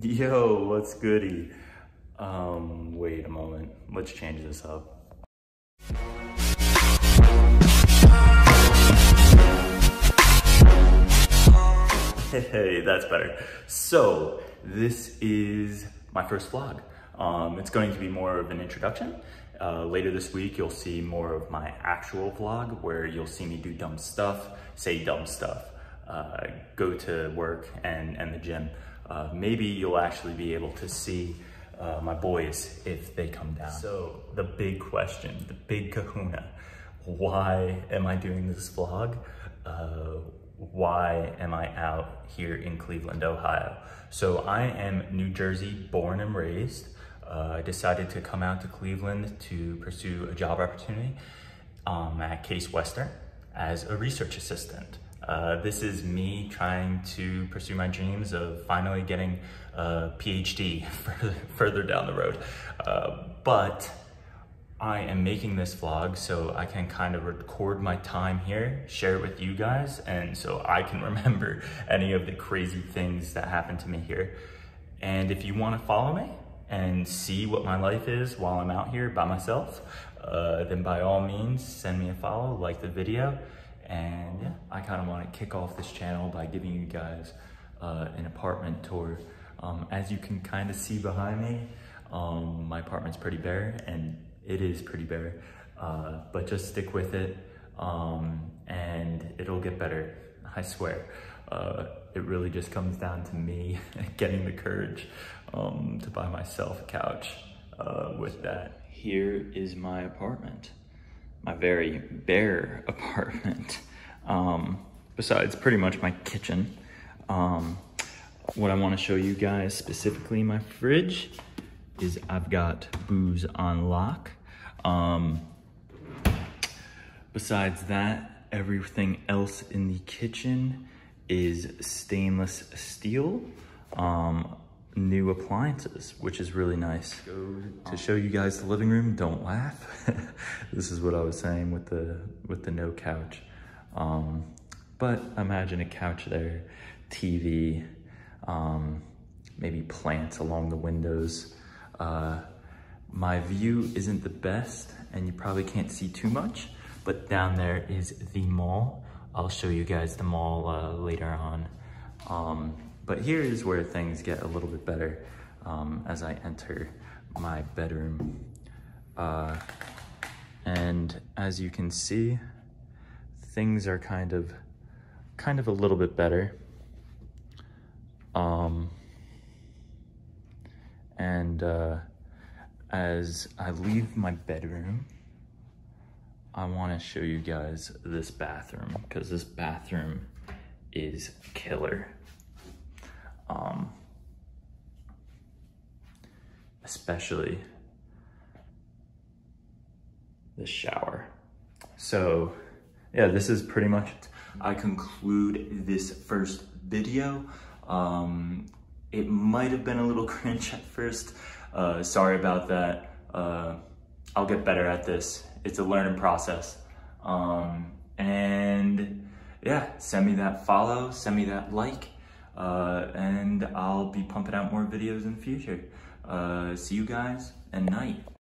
Yo, what's goody? Um, wait a moment. Let's change this up. Hey, that's better. So, this is my first vlog. Um, it's going to be more of an introduction. Uh, later this week, you'll see more of my actual vlog where you'll see me do dumb stuff, say dumb stuff, uh, go to work and, and the gym. Uh, maybe you'll actually be able to see uh, my boys if they come down. So the big question, the big kahuna, why am I doing this vlog? Uh, why am I out here in Cleveland, Ohio? So I am New Jersey born and raised. Uh, I decided to come out to Cleveland to pursue a job opportunity um, at Case Western as a research assistant. Uh, this is me trying to pursue my dreams of finally getting a PhD further down the road. Uh, but I am making this vlog so I can kind of record my time here, share it with you guys, and so I can remember any of the crazy things that happened to me here. And if you want to follow me and see what my life is while I'm out here by myself, uh, then by all means, send me a follow, like the video, and yeah, I kind of want to kick off this channel by giving you guys uh, an apartment tour. Um, as you can kind of see behind me, um, my apartment's pretty bare and it is pretty bare, uh, but just stick with it um, and it'll get better, I swear. Uh, it really just comes down to me getting the courage um, to buy myself a couch uh, with that. Here is my apartment my very bare apartment. Um, besides pretty much my kitchen. Um, what I want to show you guys specifically my fridge is I've got booze on lock. Um, besides that, everything else in the kitchen is stainless steel. Um, new appliances, which is really nice. Go to show you guys the living room, don't laugh. this is what I was saying with the with the no couch. Um, but imagine a couch there, TV, um, maybe plants along the windows. Uh, my view isn't the best and you probably can't see too much, but down there is the mall. I'll show you guys the mall uh, later on. Um, but here is where things get a little bit better um, as I enter my bedroom. Uh, and as you can see, things are kind of, kind of a little bit better. Um, and uh, as I leave my bedroom, I want to show you guys this bathroom because this bathroom is killer especially the shower. So yeah, this is pretty much it. I conclude this first video. Um, it might have been a little cringe at first. Uh, sorry about that. Uh, I'll get better at this. It's a learning process. Um, and yeah, send me that follow, send me that like. Uh, and I'll be pumping out more videos in the future. Uh, see you guys at night.